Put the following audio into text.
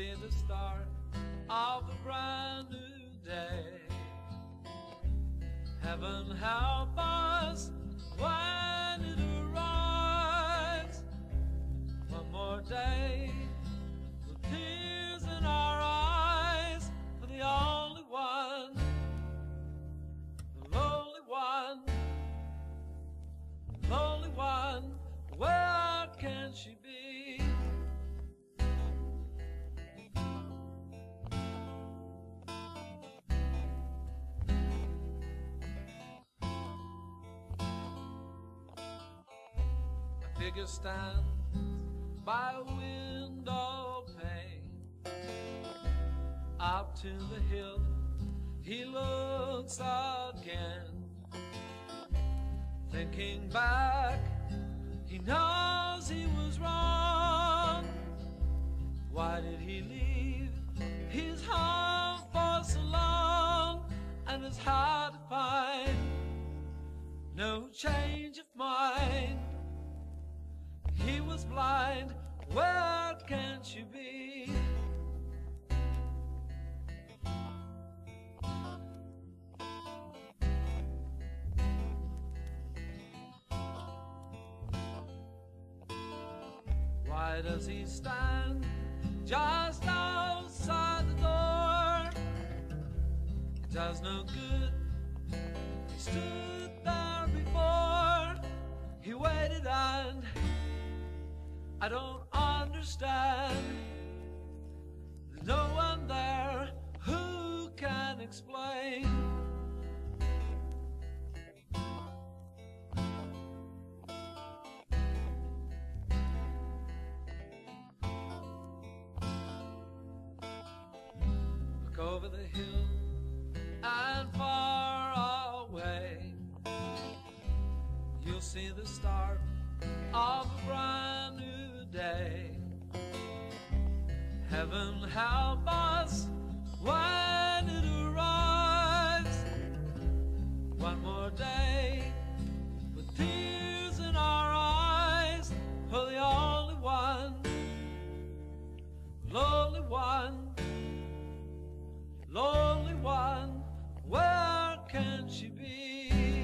see the start of a brand new day. Heaven help us figure stands by a window pane. Up to the hill, he looks again. Thinking back, he knows he was wrong. Where can she be? Why does he stand just outside the door? It does no good. He stood there before. He waited and I don't understand. No one there who can explain. Look over the hill and far away. You'll see the start Heaven help us when it arrives. One more day with tears in our eyes for the only one, lonely one, lonely one. Where can she be?